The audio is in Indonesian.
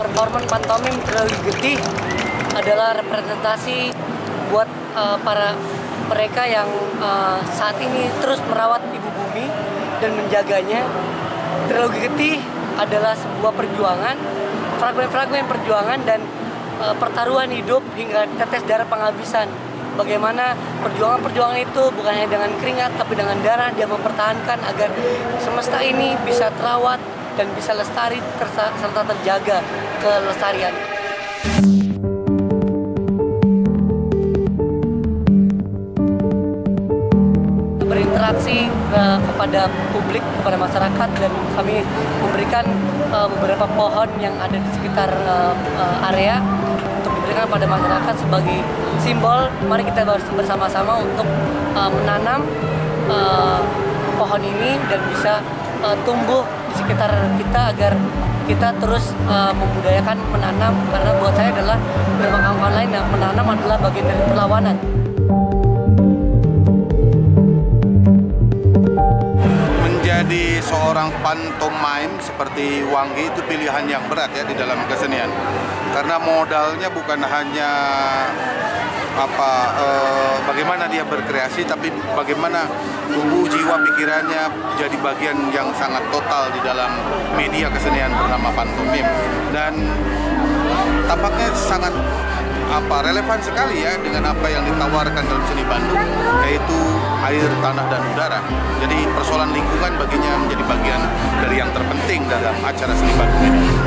Performan pantomim Trilogi Getih adalah representasi buat uh, para mereka yang uh, saat ini terus merawat ibu bumi dan menjaganya. Trilogi Getih adalah sebuah perjuangan, fragmen-fragmen perjuangan dan uh, pertaruhan hidup hingga tetes darah penghabisan. Bagaimana perjuangan-perjuangan itu bukan hanya dengan keringat tapi dengan darah dia mempertahankan agar semesta ini bisa terawat dan bisa lestari serta terjaga kelestarian. berinteraksi uh, kepada publik, kepada masyarakat dan kami memberikan uh, beberapa pohon yang ada di sekitar uh, area untuk diberikan pada masyarakat sebagai simbol. Mari kita bersama-sama untuk menanam pohon ini dan bisa uh, tumbuh di sekitar kita agar kita terus uh, membudayakan menanam karena buat saya adalah beberapa kawan lain yang menanam adalah bagian dari perlawanan. Menjadi seorang pantomime seperti Wanggi itu pilihan yang berat ya di dalam kesenian karena modalnya bukan hanya apa eh, bagaimana dia berkreasi tapi bagaimana tubuh jiwa pikirannya jadi bagian yang sangat total di dalam media kesenian bernama pantomim dan tampaknya sangat apa relevan sekali ya dengan apa yang ditawarkan dalam seni Bandung yaitu air, tanah dan udara. Jadi persoalan lingkungan baginya menjadi bagian dari yang terpenting dalam acara seni Bandung ini.